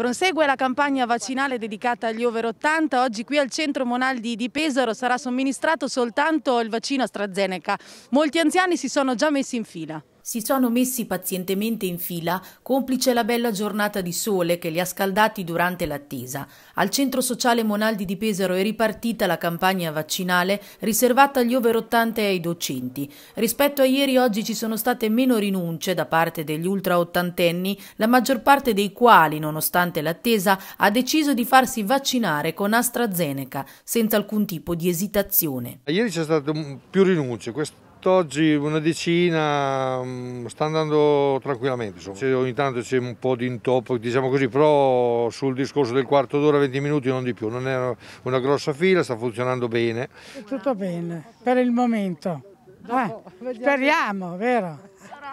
Prosegue la campagna vaccinale dedicata agli over 80. Oggi qui al centro Monaldi di Pesaro sarà somministrato soltanto il vaccino AstraZeneca. Molti anziani si sono già messi in fila. Si sono messi pazientemente in fila, complice la bella giornata di sole che li ha scaldati durante l'attesa. Al centro sociale Monaldi di Pesaro è ripartita la campagna vaccinale riservata agli over 80 e ai docenti. Rispetto a ieri oggi ci sono state meno rinunce da parte degli ultra ottantenni, la maggior parte dei quali, nonostante l'attesa, ha deciso di farsi vaccinare con AstraZeneca, senza alcun tipo di esitazione. Ieri c'è stato più rinunce, questo Oggi una decina mm, sta andando tranquillamente, insomma. ogni tanto c'è un po' di intoppo, diciamo così, però sul discorso del quarto d'ora, 20 minuti non di più, non è una grossa fila, sta funzionando bene. Tutto bene, per il momento. Eh, speriamo, vero?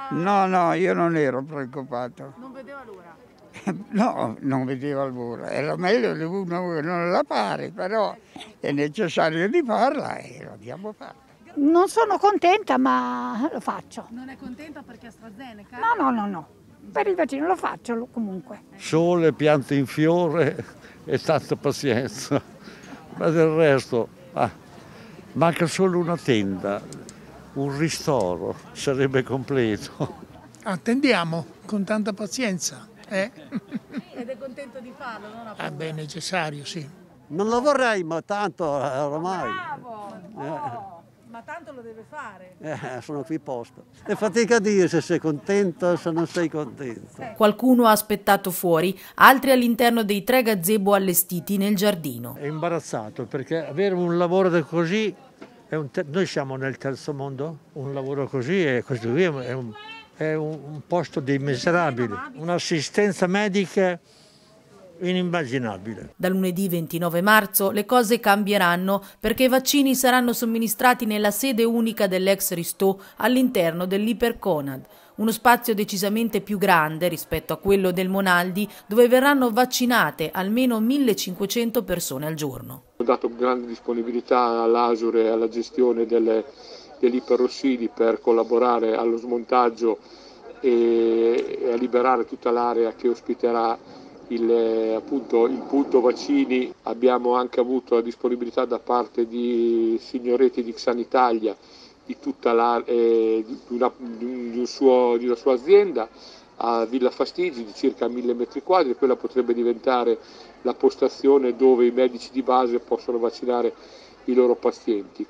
No, no, io non ero preoccupato. Non vedeva l'ora? No, non vedeva l'ora. Era meglio di uno che non la pare, però è necessario di farla e lo abbiamo fatto. Non sono contenta, ma lo faccio. Non è contenta perché AstraZeneca? No, no, no, no. Per il vaccino lo faccio comunque. Sole, piante in fiore e tanta pazienza. Ma del resto, ah, manca solo una tenda, un ristoro, sarebbe completo. Attendiamo con tanta pazienza. Eh? Ed è contento di farlo, non Ah, beh, è necessario, sì. Non lo vorrei, ma tanto ormai. Bravo! Oh tanto lo deve fare. Eh, sono qui posto. È fatica a dire se sei contento o se non sei contento. Qualcuno ha aspettato fuori, altri all'interno dei tre gazebo allestiti nel giardino. È imbarazzato perché avere un lavoro così, noi siamo nel terzo mondo, un lavoro così è, questo qui è un, è un posto dei miserabili, un'assistenza medica inimmaginabile. Da lunedì 29 marzo le cose cambieranno perché i vaccini saranno somministrati nella sede unica dell'ex Ristò all'interno dell'Iperconad, uno spazio decisamente più grande rispetto a quello del Monaldi dove verranno vaccinate almeno 1500 persone al giorno. Ho dato grande disponibilità all'Asure e alla gestione delle, degli iperrossidi per collaborare allo smontaggio e, e a liberare tutta l'area che ospiterà il, appunto, il punto vaccini, abbiamo anche avuto la disponibilità da parte di signoretti di Xanitalia di, tutta la, eh, di, una, di, un suo, di, una, sua azienda a Villa Fastigi di circa 1000 metri quadri, quella potrebbe diventare la postazione dove i medici di base possono vaccinare i loro pazienti.